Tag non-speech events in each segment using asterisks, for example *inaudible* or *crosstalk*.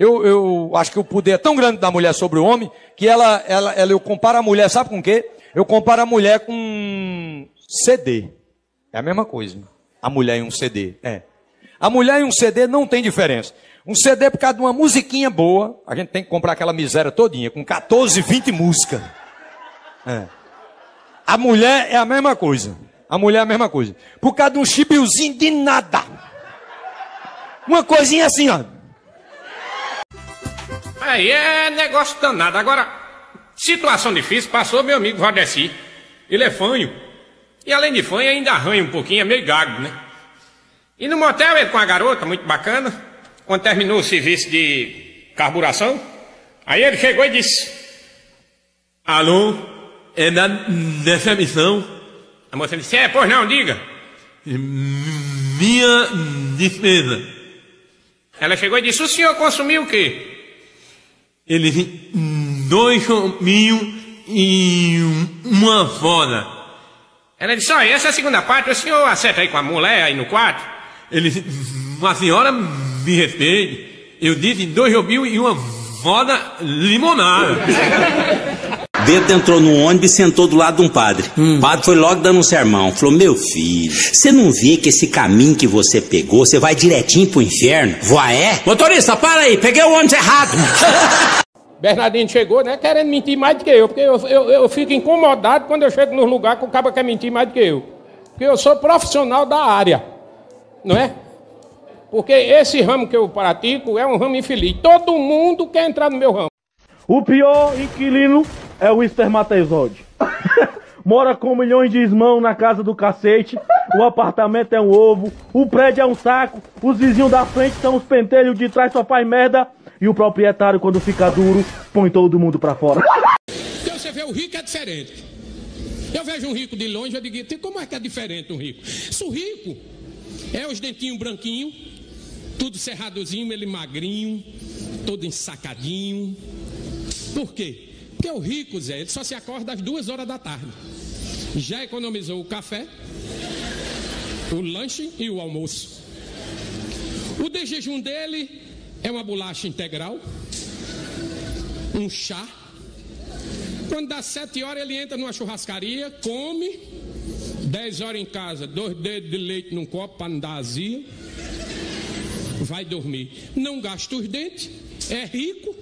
eu, eu acho que o poder é tão grande da mulher sobre o homem que ela, ela, ela eu comparo a mulher, sabe com o quê? Eu comparo a mulher com CD. É a mesma coisa. A mulher em um CD. É. A mulher em um CD não tem diferença. Um CD por causa de uma musiquinha boa, a gente tem que comprar aquela miséria todinha, com 14, 20 músicas. É. A mulher é a mesma coisa. A mulher é a mesma coisa. Por causa de um chipiozinho de nada. Uma coisinha assim, ó. Aí é negócio danado. Agora, situação difícil passou meu amigo Valdeci. Ele é fanho. E além de fanho, ainda arranha um pouquinho, é meio gago, né? E no motel ele com a garota, muito bacana. Quando terminou o serviço de carburação, aí ele chegou e disse: Alô, é da dessa missão? A moça disse: É, pois não, diga. Minha despesa. Ela chegou e disse: O senhor consumiu o quê? Ele disse: dois chominhos e uma foda. Ela disse: Olha, essa é a segunda parte, o senhor acerta aí com a mulher aí no quarto? Ele disse: Uma senhora me respeite. Eu disse dois chominhos e uma foda limonada. *laughs* Bento entrou no ônibus e sentou do lado de um padre. O padre foi logo dando um sermão. Falou: Meu filho, você não vê que esse caminho que você pegou, você vai direitinho pro inferno? Voa é? Motorista, para aí, peguei o ônibus errado. *laughs* Bernardino chegou, né, querendo mentir mais do que eu, porque eu, eu, eu fico incomodado quando eu chego nos lugares que o cara quer mentir mais do que eu. Porque eu sou profissional da área, não é? Porque esse ramo que eu pratico é um ramo infeliz. Todo mundo quer entrar no meu ramo. O pior inquilino é o espermatozoide. *laughs* Mora com milhões de irmãos na casa do cacete. O apartamento é um ovo. O prédio é um saco. Os vizinhos da frente são os pentelhos de trás só faz merda. E o proprietário, quando fica duro, põe todo mundo pra fora. Porque você vê o rico é diferente. Eu vejo um rico de longe, eu digo, como é que é diferente um rico? Se o rico é os dentinhos branquinhos, tudo cerradozinho, ele magrinho, todo ensacadinho. Por quê? Porque o rico, Zé, ele só se acorda às duas horas da tarde. Já economizou o café, o lanche e o almoço. O de jejum dele é uma bolacha integral, um chá. Quando dá sete horas, ele entra numa churrascaria, come, dez horas em casa, dois dedos de leite num copo para não dar azia, vai dormir. Não gasta os dentes, é rico,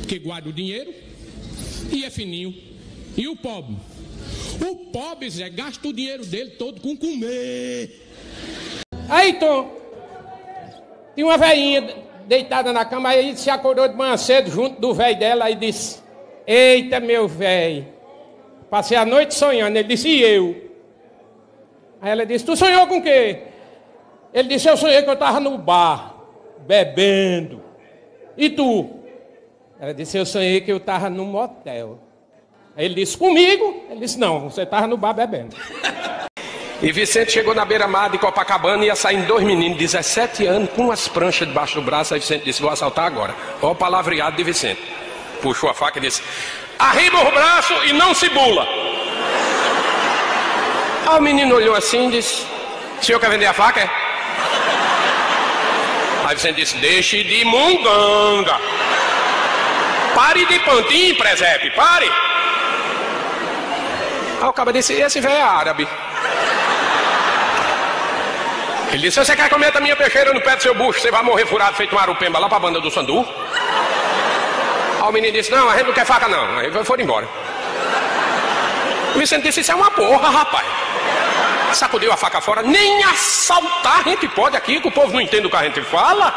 porque guarda o dinheiro, e é fininho. E o pobre? O pobre, Zé, gasta o dinheiro dele todo com comer. Aí, Tom, tinha uma velhinha deitada na cama, aí se acordou de manhã cedo junto do velho dela e disse: Eita, meu velho, passei a noite sonhando. Ele disse: E eu? Aí ela disse: Tu sonhou com o quê? Ele disse: Eu sonhei que eu estava no bar, bebendo. E tu? Ela disse: Eu sonhei que eu estava num motel. Aí ele disse: Comigo? Ele disse: Não, você estava no bar bebendo. E Vicente chegou na beira-mar de Copacabana e ia saindo dois meninos, 17 anos, com umas pranchas debaixo do braço. Aí Vicente disse: Vou assaltar agora. Olha o palavreado de Vicente. Puxou a faca e disse: Arriba o braço e não se bula. Aí o menino olhou assim e disse: senhor quer vender a faca? É? Aí Vicente disse: Deixe de munganga. Pare de pantim, presépio, pare. Aí o cara disse: Esse velho é árabe. Ele disse: Você quer comer a minha peixeira no pé do seu bucho? Você vai morrer furado feito um arupemba lá pra banda do Sandu? Aí o menino disse: Não, a gente não quer faca, não. Aí foram embora. O Vicente disse: Isso é uma porra, rapaz. Sacudiu a faca fora. Nem assaltar a gente pode aqui, que o povo não entende o que a gente fala.